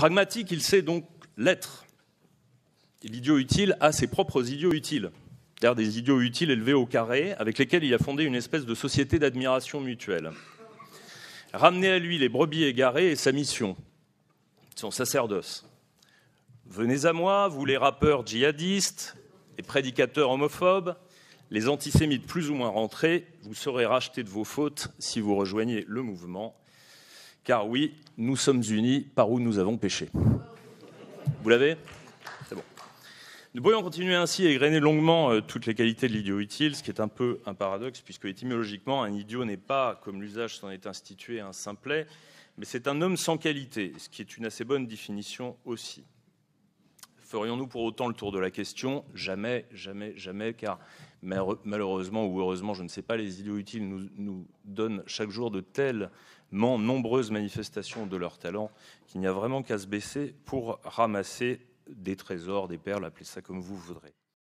Pragmatique, il sait donc l'être. L'idiot utile a ses propres idiots utiles, c'est-à-dire des idiots utiles élevés au carré, avec lesquels il a fondé une espèce de société d'admiration mutuelle. Ramener à lui les brebis égarées est sa mission, son sacerdoce. Venez à moi, vous les rappeurs djihadistes, les prédicateurs homophobes, les antisémites plus ou moins rentrés, vous serez rachetés de vos fautes si vous rejoignez le mouvement. Car oui, nous sommes unis par où nous avons péché. Vous l'avez? C'est bon. Nous pourrions continuer ainsi à égrener longuement euh, toutes les qualités de l'idiot utile, ce qui est un peu un paradoxe, puisque étymologiquement, un idiot n'est pas, comme l'usage s'en est institué, un simplet, mais c'est un homme sans qualité, ce qui est une assez bonne définition aussi. Ferions-nous pour autant le tour de la question? Jamais, jamais, jamais, car malheureusement ou heureusement, je ne sais pas, les idiots utiles nous, donnent chaque jour de tellement nombreuses manifestations de leur talent qu'il n'y a vraiment qu'à se baisser pour ramasser des trésors, des perles, appelez ça comme vous voudrez.